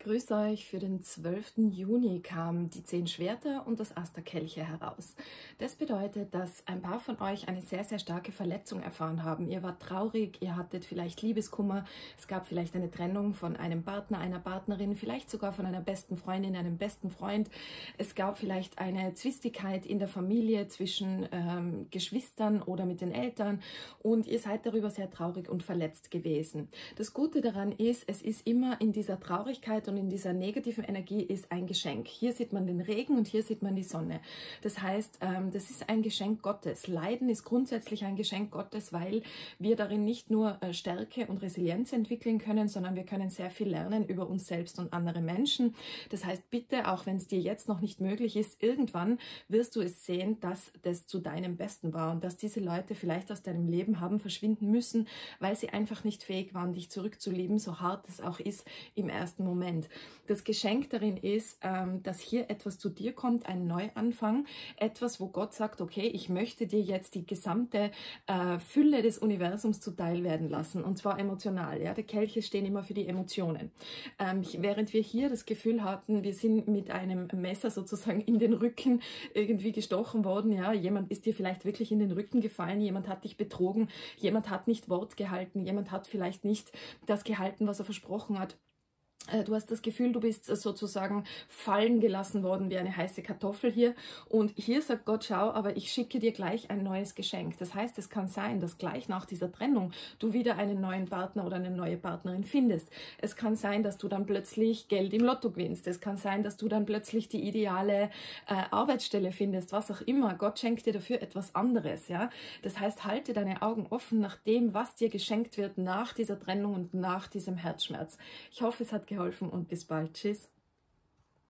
Grüß euch, für den 12. Juni kamen die zehn Schwerter und das Asterkelche heraus. Das bedeutet, dass ein paar von euch eine sehr, sehr starke Verletzung erfahren haben. Ihr wart traurig, ihr hattet vielleicht Liebeskummer, es gab vielleicht eine Trennung von einem Partner, einer Partnerin, vielleicht sogar von einer besten Freundin, einem besten Freund. Es gab vielleicht eine Zwistigkeit in der Familie zwischen ähm, Geschwistern oder mit den Eltern und ihr seid darüber sehr traurig und verletzt gewesen. Das Gute daran ist, es ist immer in dieser Traurigkeit und in dieser negativen Energie ist ein Geschenk. Hier sieht man den Regen und hier sieht man die Sonne. Das heißt, ähm, das ist ein Geschenk Gottes. Leiden ist grundsätzlich ein Geschenk Gottes, weil wir darin nicht nur äh, Stärke und Resilienz entwickeln können, sondern wir können sehr viel lernen über uns selbst und andere Menschen. Das heißt, bitte, auch wenn es dir jetzt noch nicht möglich ist, irgendwann wirst du es sehen, dass das zu deinem Besten war und dass diese Leute vielleicht aus deinem Leben haben verschwinden müssen, weil sie einfach nicht fähig waren, dich zurückzulieben, so hart es auch ist im ersten Moment. Moment. Das Geschenk darin ist, ähm, dass hier etwas zu dir kommt, ein Neuanfang, etwas, wo Gott sagt, okay, ich möchte dir jetzt die gesamte äh, Fülle des Universums zuteil werden lassen und zwar emotional. Ja, die Kelche stehen immer für die Emotionen. Ähm, während wir hier das Gefühl hatten, wir sind mit einem Messer sozusagen in den Rücken irgendwie gestochen worden. Ja, jemand ist dir vielleicht wirklich in den Rücken gefallen, jemand hat dich betrogen, jemand hat nicht Wort gehalten, jemand hat vielleicht nicht das gehalten, was er versprochen hat. Äh, du hast das Gefühl, du bist sozusagen fallen gelassen worden wie eine heiße Kartoffel hier. Und hier sagt Gott, schau, aber ich schicke dir gleich ein neues Geschenk. Das heißt, es kann sein, dass gleich nach dieser Trennung du wieder einen neuen Partner oder eine neue Partnerin findest. Es kann sein, dass du dann plötzlich Geld im Lotto gewinnst. Es kann sein, dass du dann plötzlich die ideale äh, Arbeitsstelle findest, was auch immer. Gott schenkt dir dafür etwas anderes. Ja, Das heißt, halte deine Augen offen nach dem, was dir geschenkt wird nach dieser Trennung und nach diesem Herzschmerz. Ich hoffe, es hat geholfen und bis bald. Tschüss.